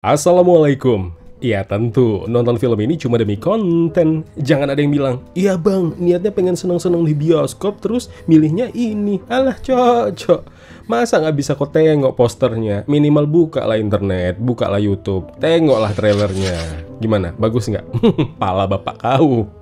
Assalamualaikum. Ya tentu, nonton film ini cuma demi konten. Jangan ada yang bilang, iya bang, niatnya pengen seneng-seneng di bioskop terus milihnya ini. Alah cocok. Masa nggak bisa kok tengok posternya? Minimal buka lah internet, buka lah YouTube, tengoklah trailernya. Gimana? Bagus nggak? Pala bapak kau.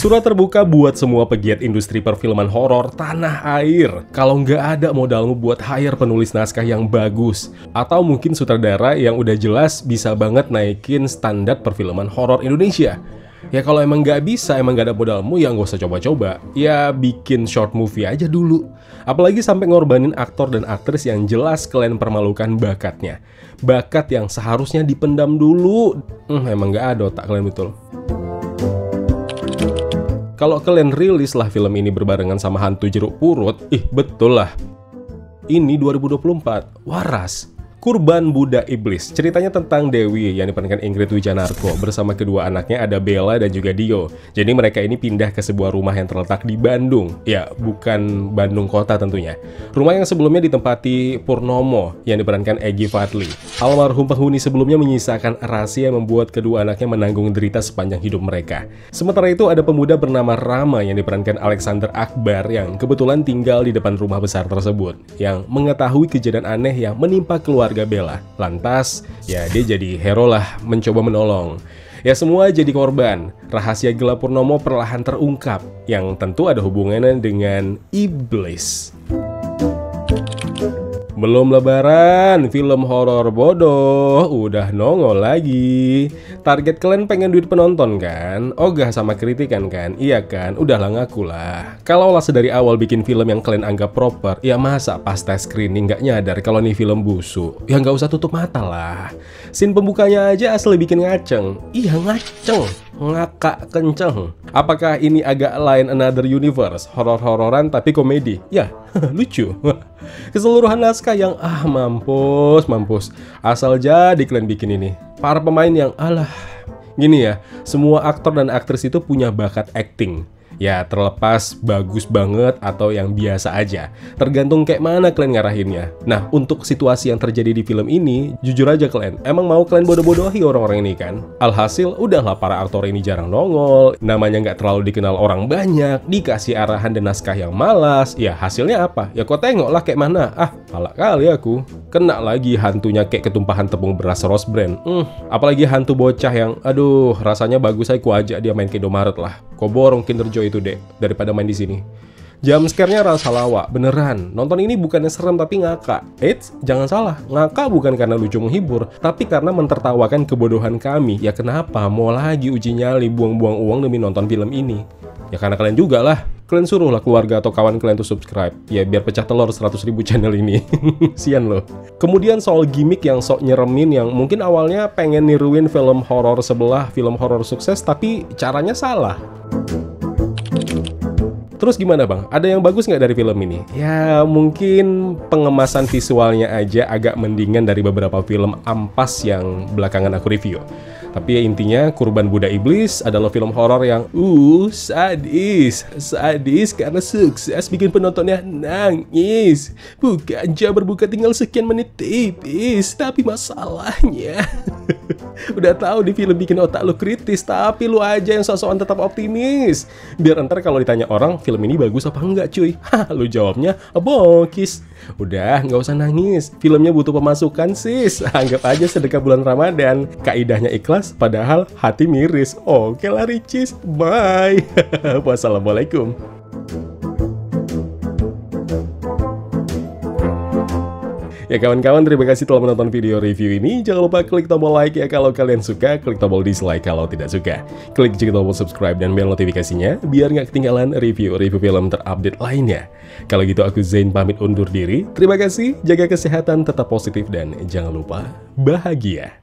Surat terbuka buat semua pegiat industri perfilman horor tanah air. Kalau nggak ada modalmu buat hire penulis naskah yang bagus, atau mungkin sutradara yang udah jelas bisa banget naikin standar perfilman horor Indonesia. Ya kalau emang nggak bisa, emang nggak ada modalmu, ya nggak usah coba-coba. Ya bikin short movie aja dulu. Apalagi sampai ngorbanin aktor dan aktris yang jelas kalian permalukan bakatnya. Bakat yang seharusnya dipendam dulu. Hmm, emang nggak ada otak kalian betul. Kalau kalian rilis lah film ini berbarengan sama hantu jeruk purut, ih betul lah. Ini 2024, waras. Kurban Buddha Iblis. Ceritanya tentang Dewi yang diperankan Ingrid Wijanarko bersama kedua anaknya ada Bella dan juga Dio. Jadi mereka ini pindah ke sebuah rumah yang terletak di Bandung. Ya, bukan Bandung kota tentunya. Rumah yang sebelumnya ditempati Purnomo yang diperankan Egi Fadli. Almarhum penghuni sebelumnya menyisakan rahasia yang membuat kedua anaknya menanggung derita sepanjang hidup mereka. Sementara itu ada pemuda bernama Rama yang diperankan Alexander Akbar yang kebetulan tinggal di depan rumah besar tersebut yang mengetahui kejadian aneh yang menimpa keluarga keluarga Bella. Lantas, ya dia jadi hero lah mencoba menolong. Ya semua jadi korban. Rahasia gelap Purnomo perlahan terungkap yang tentu ada hubungannya dengan iblis. Belum lebaran, film horor bodoh udah nongol lagi. Target kalian pengen duit penonton kan? Ogah sama kritikan kan? Iya kan? Udahlah ngaku lah. Kalau lah sedari awal bikin film yang kalian anggap proper, ya masa pas tes screening nggak nyadar kalau nih film busuk? Ya nggak usah tutup mata lah. Scene pembukanya aja asli bikin ngaceng. Iya ngaceng, ngakak kenceng. Apakah ini agak lain another universe? Horor-hororan tapi komedi? Ya, lucu. Keseluruhan naskah yang ah mampus, mampus. Asal jadi kalian bikin ini. Para pemain yang alah. Gini ya, semua aktor dan aktris itu punya bakat acting. Ya terlepas bagus banget atau yang biasa aja. Tergantung kayak mana kalian ngarahinnya. Nah untuk situasi yang terjadi di film ini Jujur aja kalian Emang mau kalian bodoh-bodohi orang-orang ini kan? Alhasil udahlah para aktor ini jarang nongol. Namanya nggak terlalu dikenal orang banyak. Dikasih arahan dan naskah yang malas. Ya hasilnya apa? Ya kok tengok lah kayak mana. Ah pala kali aku. Kena lagi hantunya kayak ketumpahan tepung beras Rose Brand. Hmm, Apalagi hantu bocah yang Aduh rasanya bagus saya ku ajak dia main ke Indomaret lah Kok borong Kinder Joy itu dek daripada main di sini. Jam scare-nya rasa lawak, beneran. Nonton ini bukannya serem tapi ngakak. Eits, jangan salah, ngakak bukan karena lucu menghibur, tapi karena mentertawakan kebodohan kami. Ya kenapa mau lagi uji nyali buang-buang uang demi nonton film ini? Ya karena kalian juga lah. Kalian suruh lah keluarga atau kawan kalian tuh subscribe. Ya biar pecah telur 100 ribu channel ini. Sian loh. Kemudian soal gimmick yang sok nyeremin yang mungkin awalnya pengen niruin film horor sebelah, film horor sukses, tapi caranya salah. Terus gimana bang? Ada yang bagus nggak dari film ini? Ya mungkin pengemasan visualnya aja agak mendingan dari beberapa film ampas yang belakangan aku review. Tapi ya intinya Kurban Buddha Iblis adalah film horor yang uh sadis, sadis karena sukses bikin penontonnya nangis. Bukan jam berbuka tinggal sekian menit tipis, tapi masalahnya udah tahu di film bikin otak lu kritis, tapi lu aja yang sosokan tetap optimis. Biar ntar kalau ditanya orang film ini bagus apa enggak cuy, Hah, lu jawabnya bokis. Udah, nggak usah nangis. Filmnya butuh pemasukan sis. Anggap aja sedekah bulan Ramadan. Kaidahnya ikhlas, padahal hati miris. Oke lah Ricis, bye. Wassalamualaikum. Ya kawan-kawan terima kasih telah menonton video review ini. Jangan lupa klik tombol like ya. Kalau kalian suka Klik tombol dislike. Kalau tidak suka Klik juga tombol subscribe dan bel notifikasinya Biar nggak ketinggalan review-review film terupdate lainnya. Kalau gitu aku Zain pamit undur diri. Terima kasih, jaga kesehatan, tetap positif dan jangan lupa bahagia